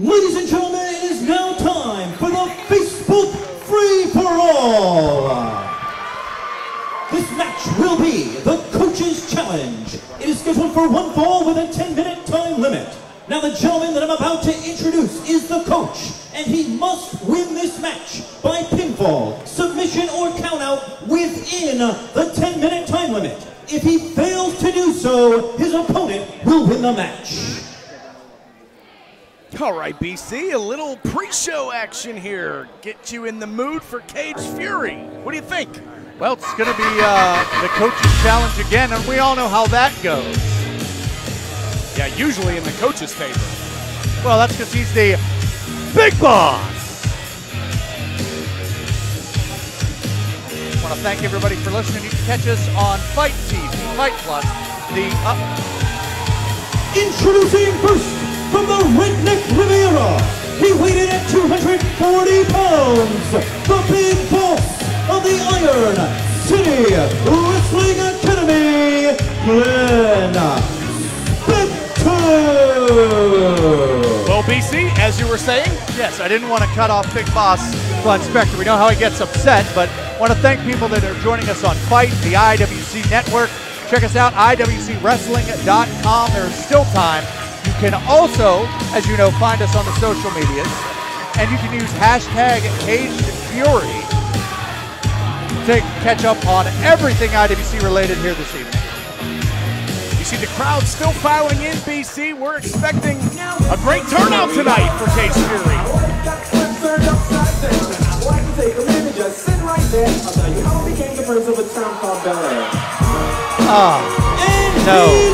Ladies and gentlemen, it is now time for the Facebook Free for All. This match will be the Coach's Challenge. It is scheduled for one fall with a 10 minute time limit. Now, the gentleman that I'm about to introduce is the coach, and he must win this match by pinfall, submission, or countout within the 10 minute time limit. If he fails to do so, his opponent will win the match. All right, BC, a little pre-show action here. Get you in the mood for Caged Fury. What do you think? Well, it's going to be uh, the coach's challenge again, and we all know how that goes. Yeah, usually in the coach's favor. Well, that's because he's the big boss. I want to thank everybody for listening. You can catch us on FITE TV, FITE Plus, the uh, Introducing first from the Redneck Riviera, he weighed in at 240 pounds, the big boss of the Iron City Wrestling Academy, Glenn Spectre. Well, BC, as you were saying, Yes, I didn't want to cut off Big Boss Glenn Spectre. We know how he gets upset, but want to thank people that are joining us on FITE, the IWC Network. Check us out, iwcwrestling.com. There is still time. You can also, as you know, find us on the social medias, and you can use hashtag CagedFury to catch up on everything IWC related here this evening. you see the crowd still filing in, BC. We're expecting a great turnout tonight for Caged Fury. Ah, And No.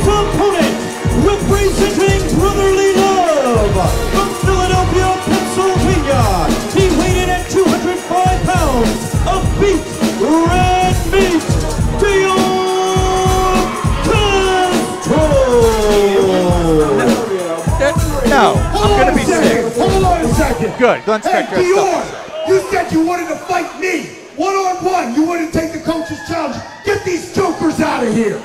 No, I'm going to be Hold second. sick. Hold on a second. Good, Glenn Hey, Dior, you said you wanted to fight me one on one. You wouldn't take the coach's challenge. Get these jokers out of here.